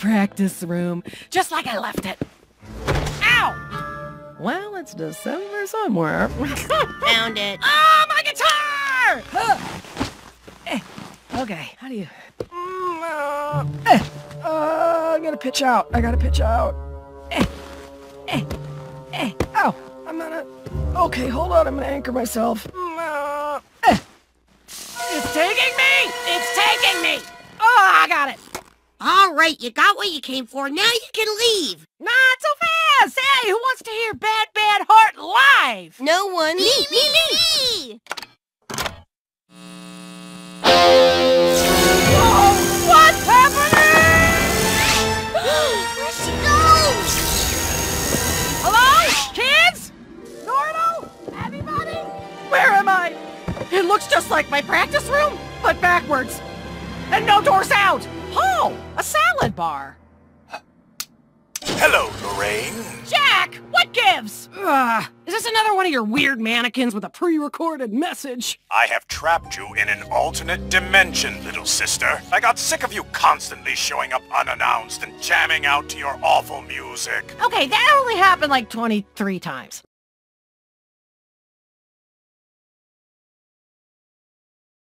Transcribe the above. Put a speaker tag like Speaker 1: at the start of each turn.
Speaker 1: practice room, just like I left it. Ow! Well, it's December somewhere.
Speaker 2: Found it.
Speaker 1: oh, my guitar! Huh. Eh, okay, how do you... Mm, uh, eh, uh, I gotta pitch out. I gotta pitch out. Eh, eh, eh, ow! I'm gonna... Okay, hold on, I'm gonna anchor myself. Mm, uh, eh. It's taking me! It's taking me! Oh, I got it!
Speaker 2: All right, you got what you came for. Now you can leave.
Speaker 1: Not so fast! Hey, who wants to hear Bad Bad Heart live?
Speaker 2: No one. Me, me, me, me.
Speaker 1: Whoa! What's happening?
Speaker 2: Where'd she go?
Speaker 1: Hello? Kids? Nordle? Everybody? Where am I? It looks just like my practice room, but backwards. And no doors out! A salad bar.
Speaker 3: Hello, Lorraine.
Speaker 1: Jack, what gives? Ugh, is this another one of your weird mannequins with a pre-recorded message?
Speaker 3: I have trapped you in an alternate dimension, little sister. I got sick of you constantly showing up unannounced and jamming out to your awful music.
Speaker 1: Okay, that only happened like 23 times.